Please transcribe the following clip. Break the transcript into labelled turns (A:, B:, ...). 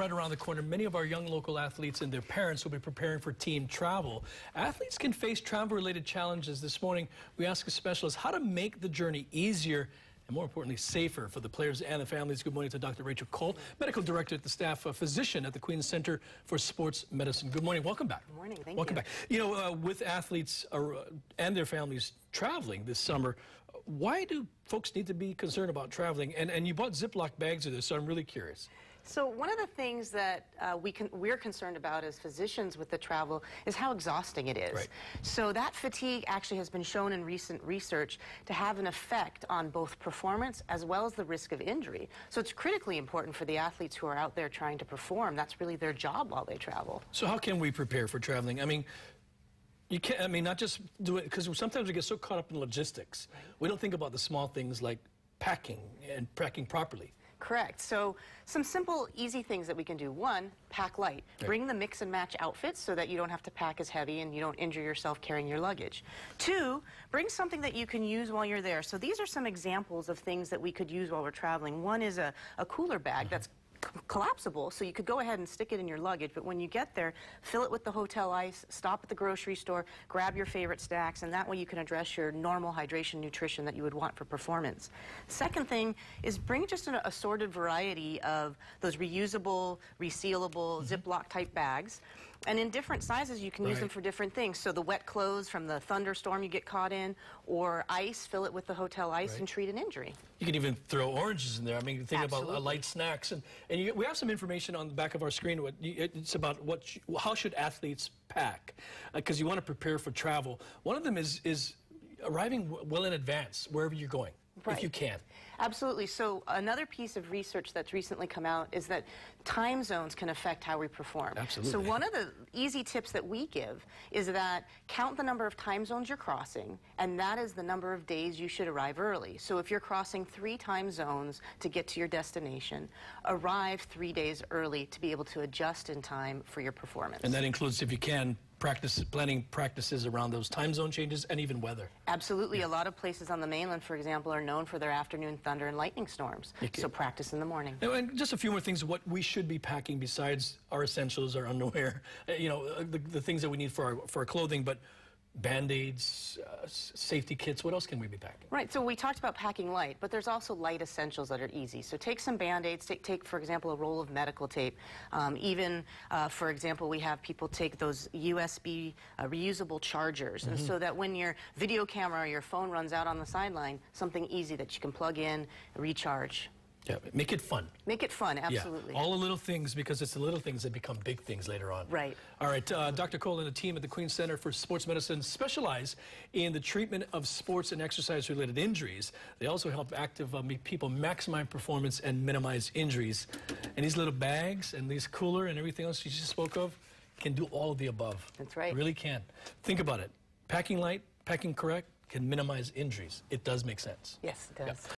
A: Right around the corner, many of our young local athletes and their parents will be preparing for team travel. Athletes can face travel-related challenges. This morning, we ask a specialist how to make the journey easier and more importantly, safer for the players and the families. Good morning to Dr. Rachel Cole, Medical Director at the staff uh, physician at the Queen's Center for Sports Medicine. Good morning. Welcome back.
B: Good morning. Thank
A: Welcome
B: you.
A: back. You know, uh, with athletes uh, and their families traveling this summer, why do folks need to be concerned about traveling? And, and you bought Ziploc bags of this, so I'm really curious.
B: So one of the things that uh, we can, we're concerned about as physicians with the travel is how exhausting it is.
A: Right.
B: So that fatigue actually has been shown in recent research to have an effect on both performance as well as the risk of injury. So it's critically important for the athletes who are out there trying to perform. That's really their job while they travel.
A: So how can we prepare for traveling? I mean, you can't, I mean, not just do it, because sometimes we get so caught up in logistics. We don't think about the small things like packing and packing properly.
B: Correct. So some simple, easy things that we can do. One, pack light.
A: Right.
B: Bring the mix and match outfits so that you don't have to pack as heavy and you don't injure yourself carrying your luggage. Two, bring something that you can use while you're there. So these are some examples of things that we could use while we're traveling. One is a, a cooler bag
A: Mm-hmm.
B: that's collapsible, so you could go ahead and stick it in your luggage, but when you get there, fill it with the hotel ice, stop at the grocery store, grab your favorite snacks, and that way you can address your normal hydration nutrition that you would want for performance. Second thing is bring just an assorted variety of those reusable, resealable, mm-hmm. Ziploc type bags. And in different sizes, you can use them for different things. So the wet clothes from the thunderstorm you get caught in, or ice, fill it with the hotel ice
A: Right.
B: and treat an injury.
A: You can even throw oranges in there. I mean, think about uh, light snacks. And, and you, we have some information on the back of our screen. What, it's about what, sh- how should athletes pack? Because you want to prepare for travel. One of them is, is arriving w- well in advance, wherever you're going, if you can.
B: Absolutely. So another piece of research that's recently come out is that time zones can affect how we perform.
A: Absolutely.
B: So one of the easy tips that we give is that count the number of time zones you're crossing, and that is the number of days you should arrive early. So if you're crossing three time zones to get to your destination, arrive three days early to be able to adjust in time for your performance.
A: And that includes, if you can, practice planning practices around those time zone changes and even weather.
B: Absolutely. A lot of places on the mainland, for example, are known for their afternoon thunder and lightning storms.
A: Okay.
B: So practice in the morning.
A: Now, And just a few more things, what we should be packing besides our essentials, our underwear, you know, uh, the, the things that we need for our, for our clothing, but Band-Aids, uh, safety kits, what else can we be packing?
B: Right, so we talked about packing light, but there's also light essentials that are easy. So take some Band-Aids, take, take for example, a roll of medical tape. Um, even, uh, for example, we have people take those USB uh, reusable chargers, and so that when your video camera or your phone runs out on the sideline, something easy that you can plug in, recharge.
A: Yeah, make it fun.
B: Make it fun, absolutely.
A: Yeah, all the little things because it's the little things that become big things later on.
B: Right.
A: All right, uh, Dr. Cole and the team at the Queen's Center for Sports Medicine specialize in the treatment of sports and exercise-related injuries. They also help active uh, people maximize performance and minimize injuries. And these little bags and these cooler and everything else you just spoke of can do all of the above.
B: That's right.
A: Really can. Think about it. Packing light, packing correct can minimize injuries. It does make sense.
B: yes, it does.